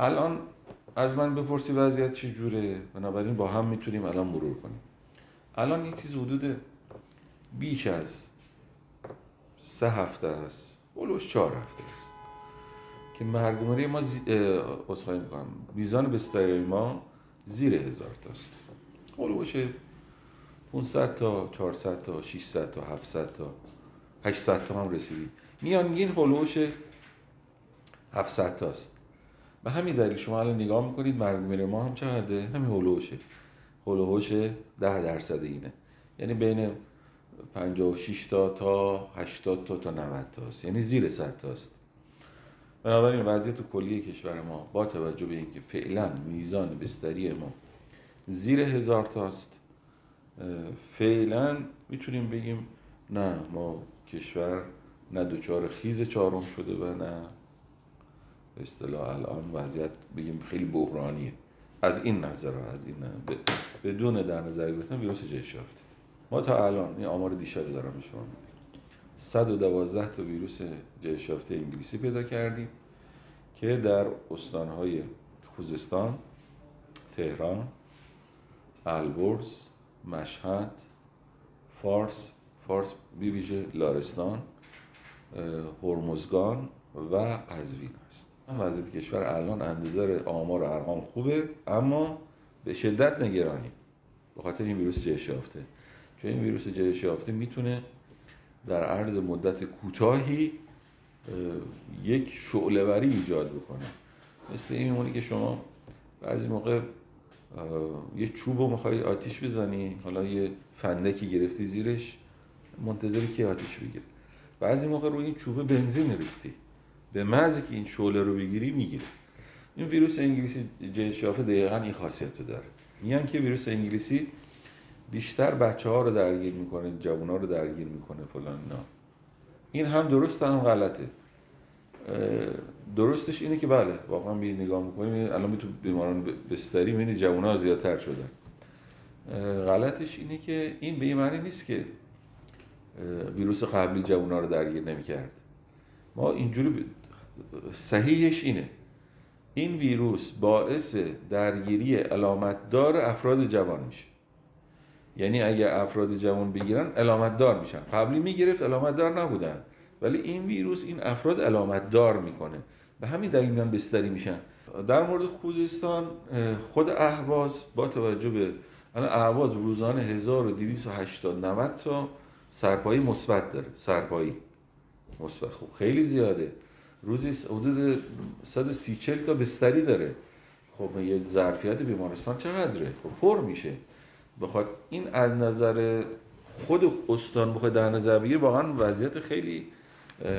الان از من بپرسی وضعیت چه جوره. بنابراین با هم می‌تونیم الان مرور کنیم. الان یه چیز حدود بیش از سه هفته است. اولوش چهار هفته است. که مرگومری ما زی... می‌کنم. میزان بستری ما زیر هزار تاست اولوش 500 تا 400 تا 600 تا 700 تا 800 تا هم رسیدیم میانگین هلوش 700 تاست به همین دلیل شما الان نگاه می‌کنید مرگ ما هم چقدره همین هلوشه هلوش 10 درصد اینه. یعنی بین 56 تا تا 80 تا تا 90 تاست. یعنی زیر 100 تاست. بنابراین وضعیت کلی کشور ما با توجه به اینکه فعلا میزان بستری ما زیر هزار تاست فعلا می‌تونیم بگیم نه ما کشور نه دوچار خیز چهارم شده و نه به اصطلاح الان وضعیت بگیم خیلی بحرانیه. از این نظر از این نظر. بدون در نظر گرفتن ویروس جهش یافته ما تا الان این آمار دیشب دارم به شما 112 تا ویروس جهش یافته انگلیسی پیدا کردیم که در استانهای خوزستان تهران البرز مشهد فارس فارس بیویژه لارستان هرمزگان و قزوین است وضعیت کشور الان اندازه آمار و ارقام خوبه اما به شدت نگرانی به خاطر این ویروس جهش یافته چون این ویروس جهش یافته می‌تونه در عرض مدت کوتاهی یک شعلهوری ایجاد بکنه. مثل این میمونی که شما بعضی موقع یه چوب رو می‌خوای آتیش بزنی حالا یه فندکی گرفتی زیرش منتظری که آتیش بگیره؟ بعضی موقع روی این چوب بنزین ریختی. به محضی که این شعله رو بگیری می‌گیره این ویروس انگلیسی جنشافه دقیقا این خاصیت رو داره میگن که ویروس انگلیسی بیشتر بچه ها رو درگیر می‌کنه جوان ها رو درگیر می‌کنه فلان نه این هم درست هم غلطه درستش اینه که بله واقعا بی نگاه می‌کنیم الان تو بیماران بستری می‌بینی جوان ها زیادتر شدن غلطش اینه که این به معنی نیست که ویروس قبلی جوان ها رو درگیر نمی‌کرد ما اینجوری صحیحش اینه. این ویروس باعث درگیری علامتدار افراد جوان میشه. یعنی اگر افراد جوان بگیرن علامت دار میشن. قبلی می‌گرفت علامت دار نبودن. ولی این ویروس این افراد علامت دار می‌کنه. به همین دلیل میان بستری میشن. در مورد خوزستان خود اهواز با توجه به الان اهواز روزانه 1280 90 تا سرپایی مثبت داره. سرپایی مثبت خب خیلی زیاده. روزی حدود 130 تا بستری داره. خب یه ظرفیت بیمارستان چقدره؟ خب پر میشه. بخواد این از نظر خود استان بخواد در نظر بگیر واقعا وضعیت خیلی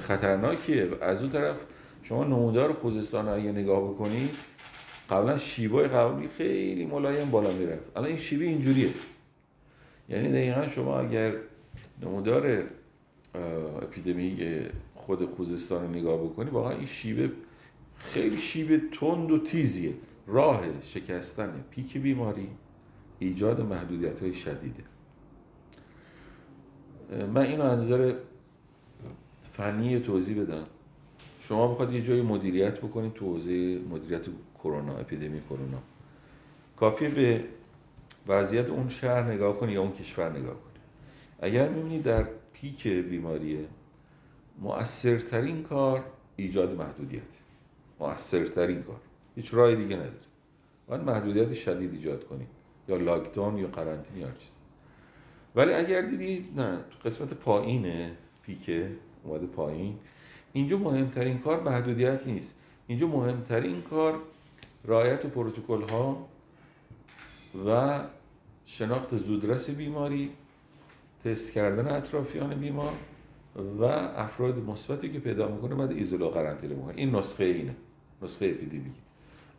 خطرناکیه. از اون طرف شما نمودار خوزستان اگه نگاه بکنید قبلا شیبای قبلی خیلی ملایم بالا می‌رفت. الان این شیبه اینجوریه. یعنی دقیقا شما اگر نمودار اپیدمی خود خوزستان رو نگاه بکنی واقعا این شیبه خیلی شیبه تند و تیزیه. راه شکستن پیک بیماری ایجاد محدودیت های شدیده من اینو از نظر فنی توضیح بدم. شما بخواد یه جای مدیریت بکنید تو حوزه مدیریت کرونا اپیدمی کرونا. کافی به وضعیت اون شهر نگاه کنید یا اون کشور نگاه کنید اگر می‌بینید در پیک بیماریه. مؤثرترین کار ایجاد محدودیت. مؤثرترین کار. هیچ راه دیگه نداره. باید محدودیت شدید ایجاد کنید یا لاکداون یا قرنطینه یا چیز ولی اگر دیدی نه قسمت پایینه. پیکه اومده پایین. اینجا مهمترین کار محدودیت نیست. اینجا مهمترین کار رعایت پروتکل ها و شناخت زودرس بیماری تست کردن اطرافیان بیمار و افراد مثبتی که پیدا می‌کنه بعد ایزولا قرنطینه می‌کنه. این نسخه اینه. نسخه اپیدمی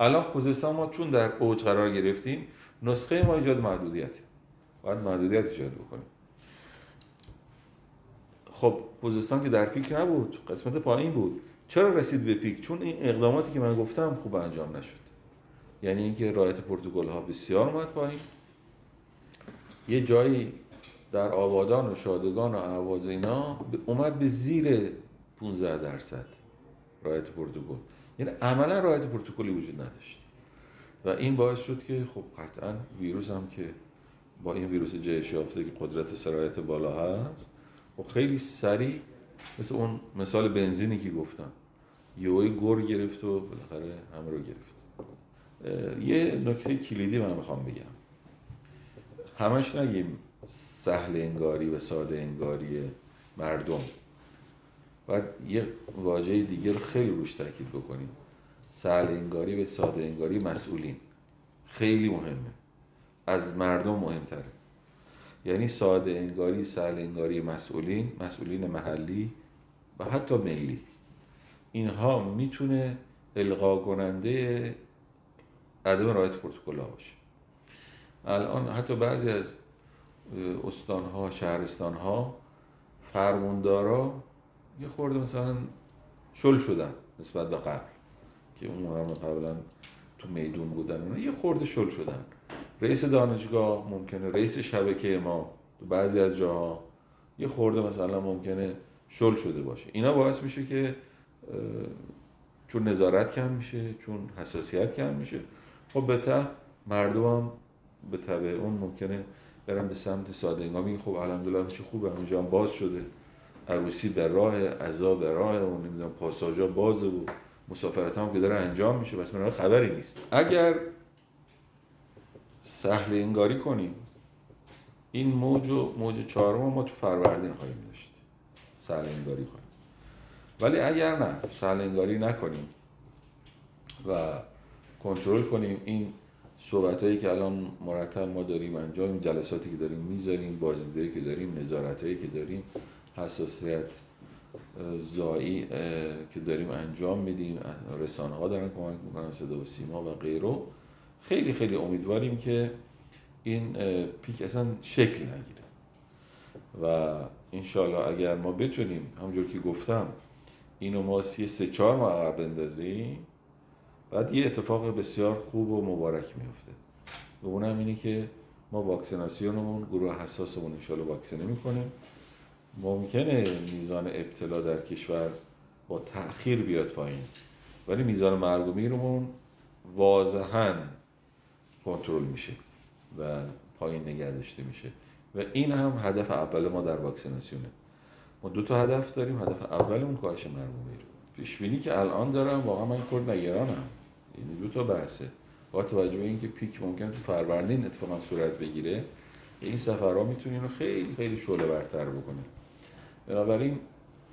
الان خوزستان ما چون در اوج قرار گرفتیم نسخه ما ایجاد محدودیت باید محدودیت ایجاد بکنیم. خب خوزستان که در پیک نبود قسمت پایین بود. چرا رسید به پیک؟ چون این اقداماتی که من گفتم خوب انجام نشد. یعنی اینکه رایت پروتکل ها بسیار اومد پایین. یه جایی در آبادان و شادگان و اهواز اینا اومد به زیر 15 درصد رایت پروتکل یعنی عملا رعایت پروتکلی وجود نداشت. و این باعث شد که خب قطعا ویروس هم که با این ویروس جهش یافته که قدرت سرایت بالا هست و خب خیلی سریع مثل اون مثال بنزینی که گفتم یه گر گرفت و بالاخره همه رو گرفت. یه نکته کلیدی من می‌خوام بگم. همش نگیم. سهل انگاری و ساده انگاری مردم. باید یه واژه دیگه رو خیلی روش تاکید بکنیم. سهل انگاری و ساده انگاری مسئولین. خیلی مهمه. از مردم مهمتره. یعنی ساده انگاری سهل انگاری مسئولین مسئولین محلی و حتی ملی. اینها می‌تونه القا کننده عدم رعایت پروتکل باشه. الان حتی بعضی از استان ها شهرستان ها فرموندارا یه خورده مثلا شل شدن نسبت به قبل که اون هم قبلا تو میدون بودن. یه خورده شل شدن. رئیس دانشگاه ممکنه رئیس شبکه ما تو بعضی از جاها یه خورده مثلا ممکنه شل شده باشه. اینا باعث میشه که چون نظارت کم میشه چون حساسیت کم میشه. خب به مردم هم به طبع اون ممکنه برن به سمت ساده انگار خب الحمدلله چه خوبه اونجا هم باز شده. عروسی به راه عذا به راه و نمی‌دونم پاساژا بازه و مسافرت هم که داره انجام میشه. بس من خبری نیست. اگر سهل انگاری کنیم این موج و موج چهارم ما تو فروردین خواهیم داشت. سهل انگاری کنیم. ولی اگر نه سهل انگاری نکنیم و کنترل کنیم این صحبت هایی که الان مرتب ما داریم انجام جلساتی که داریم می‌ذاریم بازدیدهایی که داریم نظارت هایی که داریم حساسیت زایی که داریم انجام میدیم. رسانه ها دارن کمک می‌کنن صدا و سیما و غیره. خیلی خیلی امیدواریم که این پیک اصلا شکل نگیره. و انشالله اگر ما بتونیم همونجور که گفتم اینو ما سه چهار ماه عقب بندازیم بعد یه اتفاق بسیار خوب و مبارک میفته و اونم اینه که ما واکسیناسیونمون گروه حساسمون انشالله واکسینه می‌کنیم ممکنه میزان ابتلا در کشور با تأخیر بیاد پایین. ولی میزان مرگ و میرمون واضحا کنترل میشه و پایین نگه داشته میشه. و این هم هدف اول ما در واکسیناسیونه. ما دو تا هدف داریم. هدف اولمون کاهش مرگ و میر. پیش بینی که الان دارم واقعا من کورد نگرانم. یعنی دو تا بحثه. با توجه به اینکه پیک ممکن تو فروردین اتفاقا صورت بگیره این سفرها می‌تونه رو خیلی خیلی شعله برتر بکنه بنابراین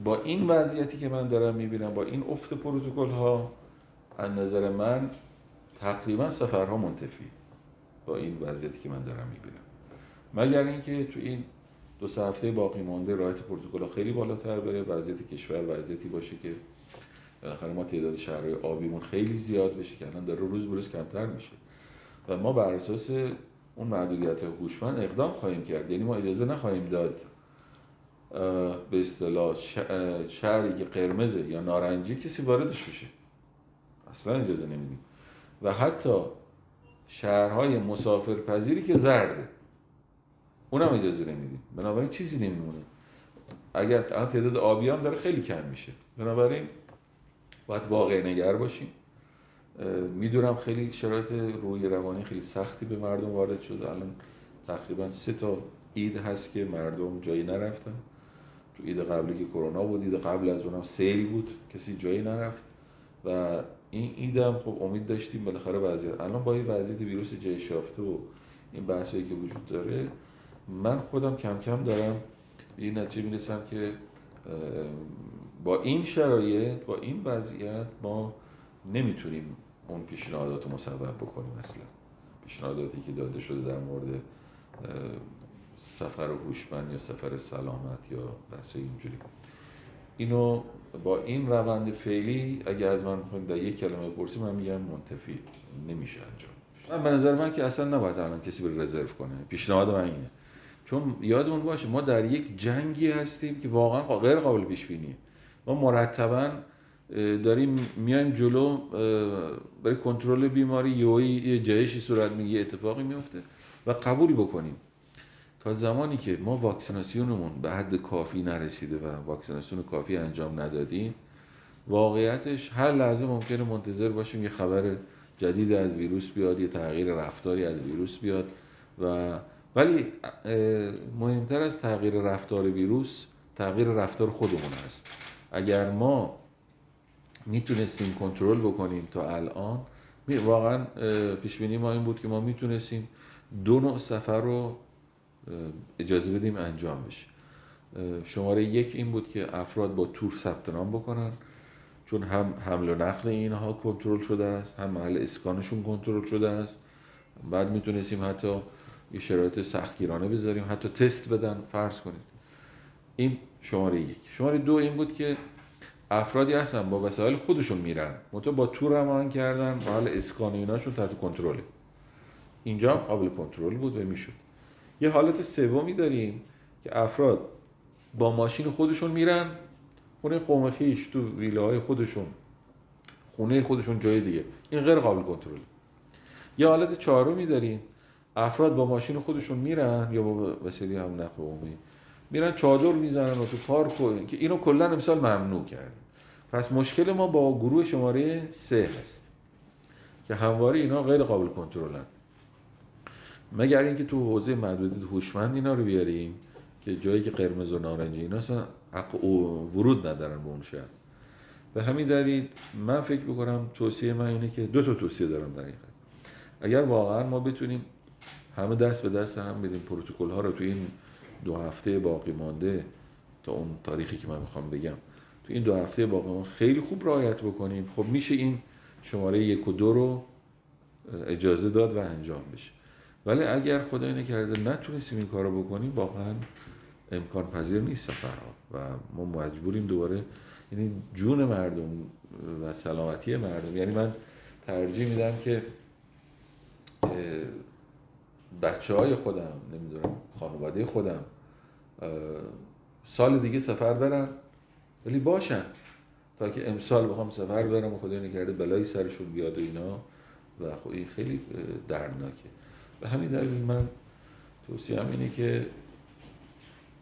با این وضعیتی که من دارم می‌بینم با این افت پروتکل ها از نظر من تقریبا سفرها منتفی با این وضعیتی که من دارم می‌بینم. مگر اینکه تو این دو سه هفته باقی مانده رایت پروتکل خیلی بالاتر بره وضعیت کشور وضعیتی باشه که بالاخره ما تعداد شهرهای آبیمون خیلی زیاد بشه که الان داره روز بروز کمتر میشه. و ما بر اساس اون محدودیت هوشمند اقدام خواهیم کرد. یعنی ما اجازه نخواهیم داد به اصطلاح شهری که قرمزه یا نارنجی کسی واردش بشه. اصلا اجازه نمیدیم. و حتی شهرهای مسافرپذیری که زرده اونم اجازه نمیدیم. بنابراین چیزی نمیمونه. اگر تعداد آبیان داره خیلی کم میشه. بنابراین باید واقع نگر باشیم. می‌دونم خیلی شرایط روی روانی خیلی سختی به مردم وارد شده. الان تقریبا سه تا اید هست که مردم جایی نرفتن. تو اید قبلی که کرونا بود اید قبل از اونم سیل بود کسی جایی نرفت. و این ایدم خب امید داشتیم بالاخره وضعیت الان با این وضعیت ویروس جای شافته و این بحثایی که وجود داره من خودم کم کم دارم به این نتیجه می‌رسم که با این شرایط با این وضعیت ما نمی‌تونیم اون پیشنهادات رو مصوب بکنیم اصلا. پیشنهاداتی که داده شده در مورد سفر هوشمند یا سفر سلامت یا بحث اینجوری. اینو با این روند فعلی اگه از من در یک کلمه پرسی من میگم منتفی نمیشه انجام. من به نظر من که اصلا نباید الان کسی بر رزرو کنه. پیشنهاد من اینه. چون یادمون باشه ما در یک جنگی هستیم که واقعا غیر قابل پیش بینیه ما مرتبا داریم میایم جلو برای کنترل بیماری یه جایشی صورت میگه اتفاقی میفته و قبول بکنیم. تا زمانی که ما واکسیناسیونمون به حد کافی نرسیده و واکسیناسیون کافی انجام ندادیم واقعیتش هر لحظه ممکنه منتظر باشیم یه خبر جدید از ویروس بیاد یه تغییر رفتاری از ویروس بیاد و ولی مهمتر از تغییر رفتار ویروس تغییر رفتار خودمون هست. اگر ما می‌تونستیم کنترل بکنیم تا الان واقعا پیش بینی ما این بود که ما می‌تونستیم دو نوع سفر رو اجازه بدیم انجام بشه. شماره یک این بود که افراد با تور ثبت نام بکنن چون هم حمل و نقل اینها کنترل شده است هم محل اسکانشون کنترل شده است. بعد می‌تونستیم حتی یه شرایط سختگیرانه بذاریم حتی تست بدن فرض کنید. این شماره یک. شماره دو این بود که افرادی هستن با وسایل خودشون میرن. منتها با تور هم کردن با حال اسکان ایناشون تحت کنترله اینجا قابل کنترل بود و می‌شد. یه حالت سومی داریم که افراد با ماشین خودشون میرن خونه قوم خیش تو ویله های خودشون خونه خودشون جای دیگه. این غیر قابل کنترل. یه حالت چهارمی داریم. افراد با ماشین خودشون میرن یا با وسیله هم نقل عمومی میرن چادر می‌زنن و تو پارک و که اینو کلا امسال ممنوع کرد پس مشکل ما با گروه شماره سه هست که همواره اینا غیر قابل کنترلن. مگر اینکه تو حوزه محدودیت هوشمند اینا رو بیاریم که جایی که قرمز و نارنجی اینا اصلا حق ورود ندارن به اون شهر. به همین دلیل من فکر بکنم توصیه من اینه که دو تا توصیه دارم در این اگر واقعا ما بتونیم همه دست به دست هم بدیم پروتکل ها رو تو این دو هفته باقی مانده تا اون تاریخی که من می‌خوام بگم. تو این دو هفته باقی مانده خیلی خوب رعایت بکنیم. خب میشه این شماره یک و دو رو اجازه داد و انجام بشه. ولی اگر خدای نکرده نتونستیم این کار رو بکنیم واقعا امکان پذیر نیست سفرها. و ما مجبوریم دوباره یعنی جون مردم و سلامتی مردم. یعنی من ترجیح میدم که بچه های خودم نمی‌دونم خانواده خودم سال دیگه سفر برن ولی باشن. تا که امسال بخوام سفر برم و خدا نکرده بلایی سرشون بیاد و اینا. و خب این خیلی دردناکه. به همین دلیل من توصیه اینه که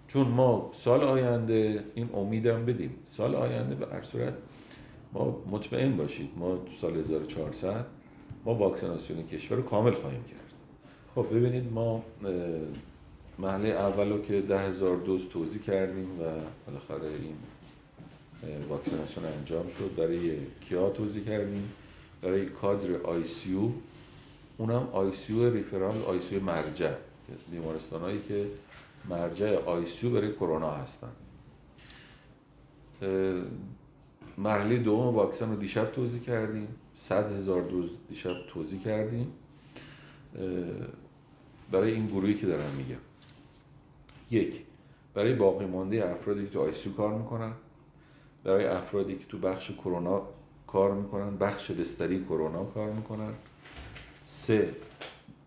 چون ما سال آینده این امیدم بدیم. سال آینده به هر صورت ما مطمئن باشید. ما سال 1400 ما واکسیناسیون کشور رو کامل خواهیم کرد. خب ببینید ما محله اول رو که ده هزار دوز توضیح کردیم و بالاخره این واکسیناسیون انجام شد. برای کیا توضیح کردیم؟ برای کادر آی سی او اونم آی سی او ریفرال آی سی او مرجع. بیمارستان هایی که مرجع ICU برای کرونا هستن. مرحله دوم واکسن رو دیشب توزیع کردیم. صد هزار دوز دیشب توزیع کردیم. برای این گروهی که دارم میگم. یک برای باقی مانده افرادی که تو ICU کار می‌کنن برای افرادی که تو بخش کرونا کار می‌کنن بخش بستری کرونا کار می‌کنن. سه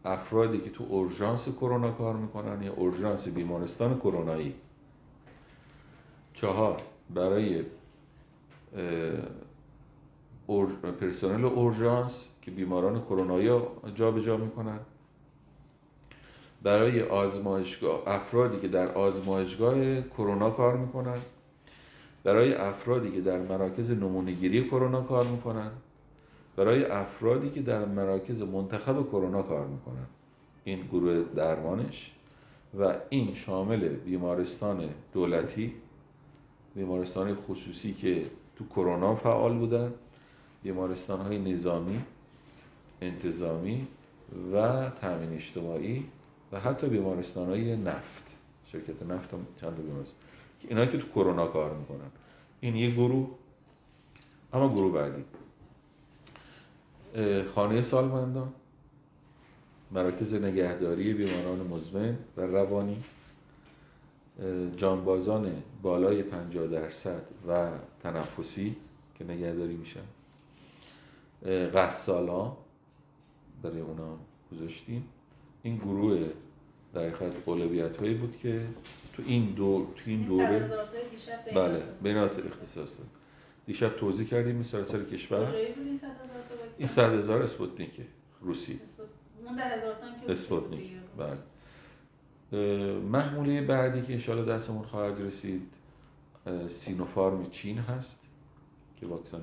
افرادی که تو اورژانس کرونا کار می‌کنن یا اورژانس بیمارستان کرونایی. چهار برای پرسنل اورژانس که بیماران کرونایی جابجا می‌کنن. برای آزمایشگاه افرادی که در آزمایشگاه کرونا کار می‌کنن. برای افرادی که در مراکز نمونهگیری کرونا کار می‌کنن. برای افرادی که در مراکز منتخب کرونا کار می‌کنن. این گروه درمانش و این شامل بیمارستان دولتی بیمارستان خصوصی که تو کرونا فعال بودن. بیمارستان های نظامی انتظامی و تامین اجتماعی و حتی بیمارستان های نفت شرکت نفت هم چند تا بیمارستان. اینا که تو کرونا کار می‌کنن. این یه گروه اما گروه بعدی. خانه سالمندان مراکز نگهداری بیماران مزمن و روانی جانبازان بالای 50 درصد و تنفسی که نگهداری میشن. غسالا برای اونا گذاشتیم. این گروه در حقیقت اولویت هایی بود که تو این دور تو این دوره بله بینات اختصاص دیشب توزیع کردیم این سراسر کشور. این صد هزار اسپوتنیکه روسی اسپوتنیک بله. محموله بعدی که انشالله دستمون خواهد رسید سینوفارم چین هست که واکسن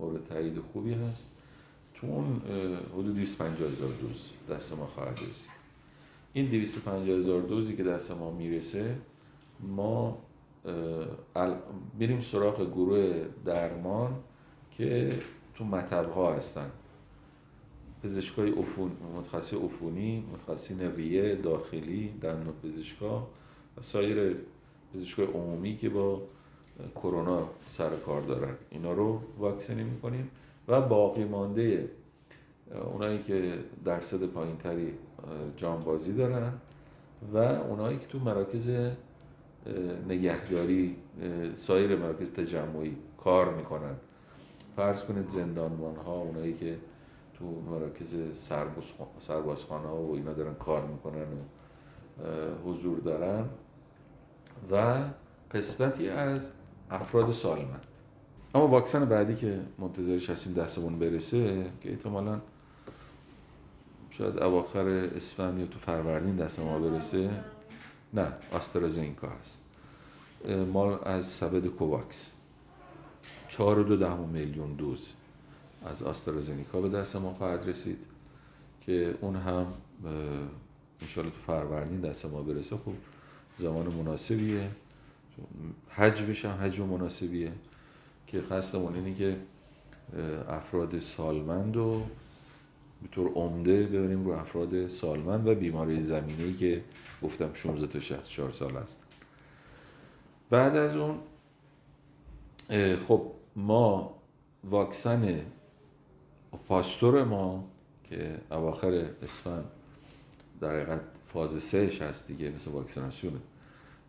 مورد تایید خوبی هست. تو اون حدود 250 هزار دوز دست ما خواهد رسید. این 250 هزار دوزی که دست ما می‌رسه ما بریم سراغ گروه درمان که تو مطب ها هستن. پزشکای افون متخصص عفونی متخصصین ریه داخلی دندون پزشکا و سایر پزشکای عمومی که با کرونا سر کار دارن. اینا رو واکسینی می‌کنیم و باقی مانده اونایی که درصد پایین تری جانبازی دارن و اونایی که تو مراکز نگهداری سایر مراکز تجمعی کار می‌کنن. فرض کنید زندانبان ها اونایی که تو مراکز سربازخانه ها و اینا دارن کار می‌کنن و حضور دارن و قسمتی از افراد سالمند اما واکسن بعدی که منتظرش هستیم دستمون برسه که احتمالا شاید اواخر اسفند یا تو فروردین دست ما برسه. نه آسترازینکا هست. ما از سبد کوواکس. چهار و دو دهم میلیون دوز از آسترازینیکا به دست ما خواهد رسید که اون هم انشالله تو فروردین دست ما برسه. خب زمان مناسبیه. حجمش هم حجم مناسبیه که قصدمون اینه که افراد سالمند و به طور عمده ببریم رو افراد سالمند و بیماری زمینی که گفتم 16 تا 64 سال هست بعد از اون خب ما واکسن پاستور ما که اواخر اسفند در حقیقت فاز سهش هست دیگه مثل واکسیناسیونه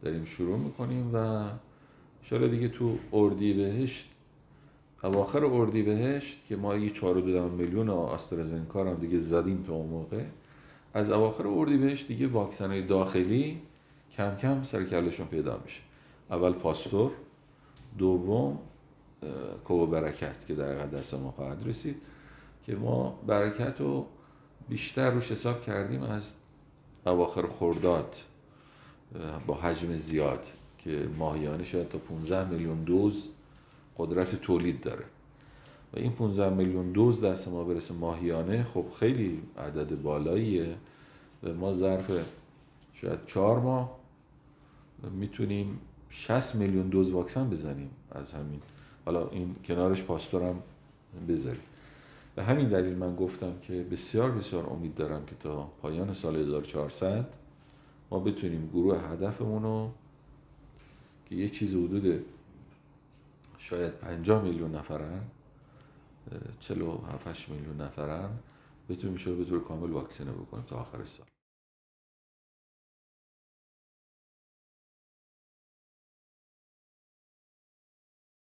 داریم شروع می‌کنیم و شاید دیگه تو اردی بهشت اواخر اردی بهشت که ما یه 4 میلیون آسترازنکا هم دیگه زدیم تو اون موقع از اواخر اردی بهشت دیگه واکسن داخلی کم کم سر کلشون پیدا میشه. اول پاستور دوم کوو برکت که در دست ما خواهد رسید که ما برکت رو بیشتر روش حساب کردیم از اواخر خرداد. با حجم زیاد که ماهیانه شاید تا 15 میلیون دوز قدرت تولید داره. و این 15 میلیون دوز دست ما برسه ماهیانه خب خیلی عدد بالاییه. و ما ظرف شاید چهار ماه می‌تونیم 60 میلیون دوز واکسن بزنیم از همین. حالا این کنارش پاستورم بذاریم. به همین دلیل من گفتم که بسیار بسیار امید دارم که تا پایان سال 1400 ما بتونیم گروه هدفمون رو که یه چیز حدود شاید 50 میلیون نفرن 47 میلیون نفرن بتونیم شو به طور کامل واکسینه بکنیم تا آخر سال.